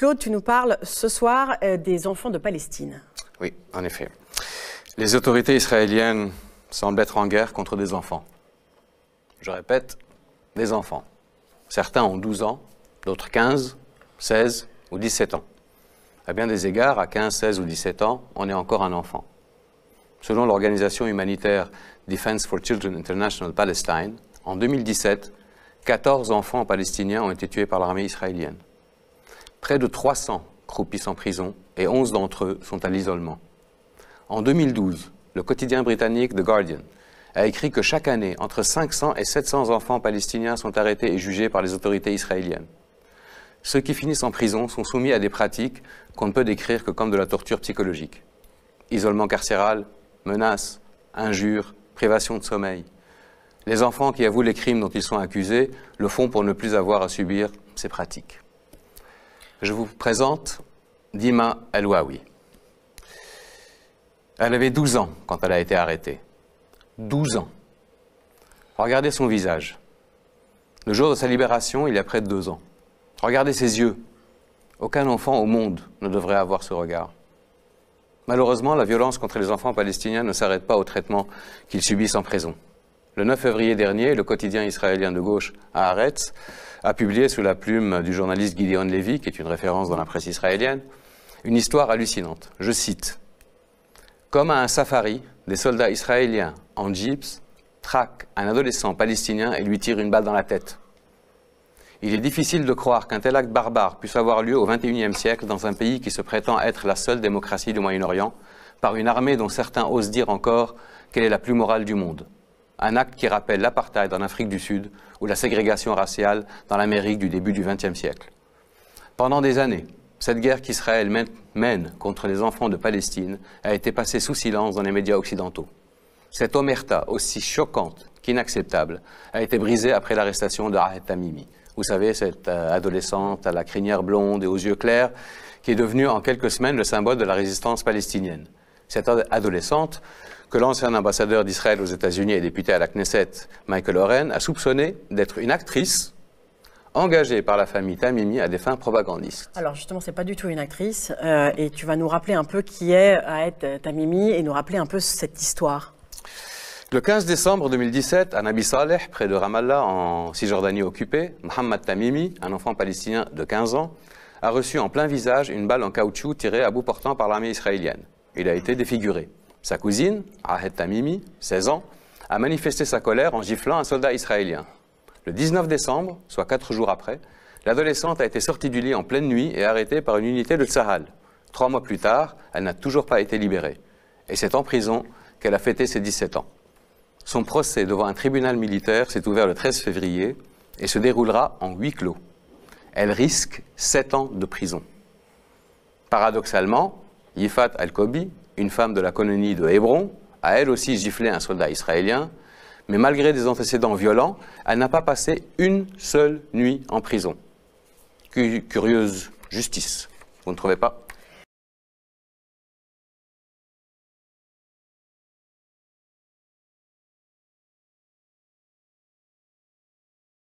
Claude, tu nous parles ce soir euh, des enfants de Palestine. Oui, en effet. Les autorités israéliennes semblent être en guerre contre des enfants. Je répète, des enfants. Certains ont 12 ans, d'autres 15, 16 ou 17 ans. À bien des égards, à 15, 16 ou 17 ans, on est encore un enfant. Selon l'organisation humanitaire Defense for Children International Palestine, en 2017, 14 enfants palestiniens ont été tués par l'armée israélienne. Près de 300 croupissent en prison et 11 d'entre eux sont à l'isolement. En 2012, le quotidien britannique The Guardian a écrit que chaque année, entre 500 et 700 enfants palestiniens sont arrêtés et jugés par les autorités israéliennes. Ceux qui finissent en prison sont soumis à des pratiques qu'on ne peut décrire que comme de la torture psychologique. Isolement carcéral, menaces, injures, privation de sommeil. Les enfants qui avouent les crimes dont ils sont accusés le font pour ne plus avoir à subir ces pratiques. Je vous présente Dima El-Wawi. Elle avait 12 ans quand elle a été arrêtée. 12 ans. Regardez son visage. Le jour de sa libération, il y a près de deux ans. Regardez ses yeux. Aucun enfant au monde ne devrait avoir ce regard. Malheureusement, la violence contre les enfants palestiniens ne s'arrête pas au traitement qu'ils subissent en prison. Le 9 février dernier, le quotidien israélien de gauche Haaretz a publié sous la plume du journaliste Gideon Levy, qui est une référence dans la presse israélienne, une histoire hallucinante. Je cite Comme à un safari, des soldats israéliens en jeeps traquent un adolescent palestinien et lui tirent une balle dans la tête. Il est difficile de croire qu'un tel acte barbare puisse avoir lieu au XXIe siècle dans un pays qui se prétend être la seule démocratie du Moyen-Orient, par une armée dont certains osent dire encore qu'elle est la plus morale du monde. Un acte qui rappelle l'apartheid en Afrique du Sud ou la ségrégation raciale dans l'Amérique du début du XXe siècle. Pendant des années, cette guerre qu'Israël mène contre les enfants de Palestine a été passée sous silence dans les médias occidentaux. Cette omerta, aussi choquante qu'inacceptable, a été brisée après l'arrestation de Rahet Tamimi, vous savez, cette euh, adolescente à la crinière blonde et aux yeux clairs, qui est devenue en quelques semaines le symbole de la résistance palestinienne. Cette adolescente, que l'ancien ambassadeur d'Israël aux États-Unis et député à la Knesset, Michael Oren, a soupçonné d'être une actrice engagée par la famille Tamimi à des fins propagandistes. Alors justement, c'est pas du tout une actrice, euh, et tu vas nous rappeler un peu qui est Aed Tamimi et nous rappeler un peu cette histoire. Le 15 décembre 2017, à Nabi Saleh, près de Ramallah, en Cisjordanie occupée, Mohamed Tamimi, un enfant palestinien de 15 ans, a reçu en plein visage une balle en caoutchouc tirée à bout portant par l'armée israélienne. Il a été défiguré. Sa cousine, Ahed Tamimi, 16 ans, a manifesté sa colère en giflant un soldat israélien. Le 19 décembre, soit quatre jours après, l'adolescente a été sortie du lit en pleine nuit et arrêtée par une unité de Tsahal. Trois mois plus tard, elle n'a toujours pas été libérée. Et c'est en prison qu'elle a fêté ses 17 ans. Son procès devant un tribunal militaire s'est ouvert le 13 février et se déroulera en huis clos. Elle risque sept ans de prison. Paradoxalement, Yifat al-Kobi, une femme de la colonie de Hébron, a elle aussi giflé un soldat israélien, mais malgré des antécédents violents, elle n'a pas passé une seule nuit en prison. Curieuse justice, vous ne trouvez pas?